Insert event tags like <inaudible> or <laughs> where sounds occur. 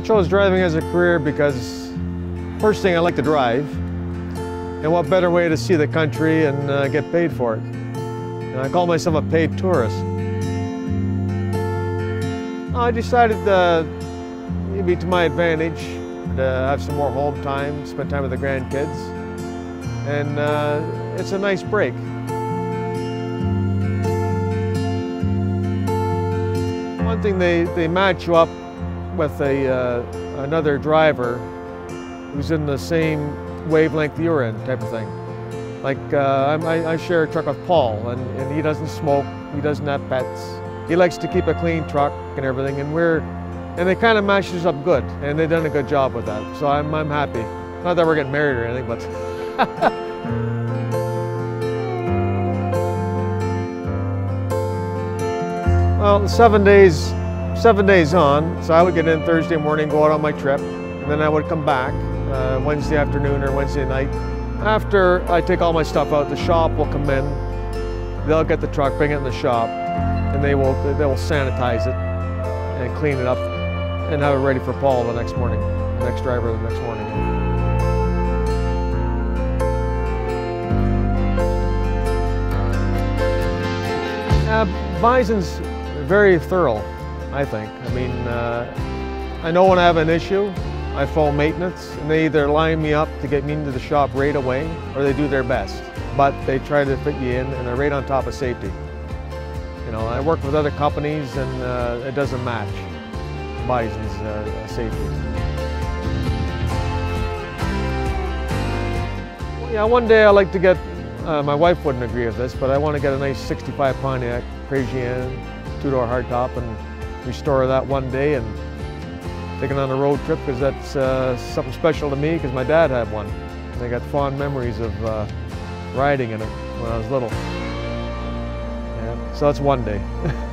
I chose driving as a career because first thing I like to drive and what better way to see the country and uh, get paid for it. And I call myself a paid tourist. I decided uh, maybe to my advantage to have some more home time, spend time with the grandkids, and uh, it's a nice break. One thing, they, they match you up with a, uh, another driver who's in the same wavelength you're in type of thing. Like uh, I, I share a truck with Paul and, and he doesn't smoke, he doesn't have pets. He likes to keep a clean truck and everything and we're, and it kind of matches up good and they've done a good job with that. So I'm, I'm happy. Not that we're getting married or anything, but <laughs> Well, seven days, seven days on. So I would get in Thursday morning, go out on my trip, and then I would come back uh, Wednesday afternoon or Wednesday night. After I take all my stuff out, the shop will come in. They'll get the truck, bring it in the shop, and they will they will sanitize it and clean it up and have it ready for Paul the next morning, the next driver the next morning. Uh, Bison's very thorough, I think. I mean, uh, I know when I have an issue, I phone maintenance, and they either line me up to get me into the shop right away, or they do their best. But they try to fit you in, and they're right on top of safety. You know, I work with other companies, and uh, it doesn't match Bison's uh, safety. Yeah, one day I like to get, uh, my wife wouldn't agree with this, but I want to get a nice 65 Pontiac Parisienne, two-door hardtop, and restore that one day and take it on a road trip because that's uh, something special to me because my dad had one. And I got fond memories of uh, riding in it when I was little. Yeah, so that's one day. <laughs>